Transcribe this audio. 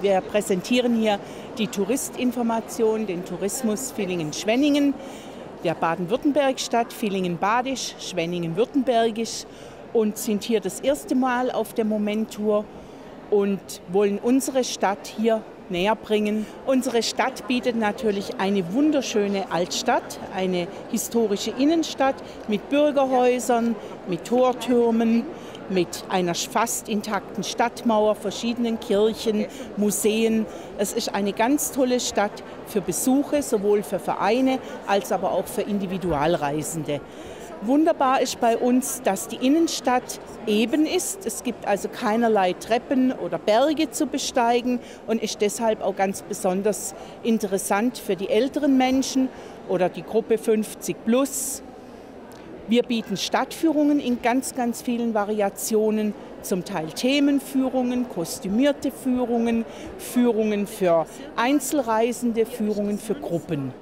Wir präsentieren hier die Touristinformation, den Tourismus Villingen-Schwenningen, der Baden-Württemberg-Stadt, Villingen-Badisch, Schwenningen-Württembergisch und sind hier das erste Mal auf der Momentour und wollen unsere Stadt hier näher bringen. Unsere Stadt bietet natürlich eine wunderschöne Altstadt, eine historische Innenstadt mit Bürgerhäusern, mit Tortürmen, mit einer fast intakten Stadtmauer, verschiedenen Kirchen, Museen. Es ist eine ganz tolle Stadt für Besuche, sowohl für Vereine als aber auch für Individualreisende. Wunderbar ist bei uns, dass die Innenstadt eben ist. Es gibt also keinerlei Treppen oder Berge zu besteigen und ist deshalb auch ganz besonders interessant für die älteren Menschen oder die Gruppe 50 plus. Wir bieten Stadtführungen in ganz, ganz vielen Variationen, zum Teil Themenführungen, kostümierte Führungen, Führungen für Einzelreisende, Führungen für Gruppen.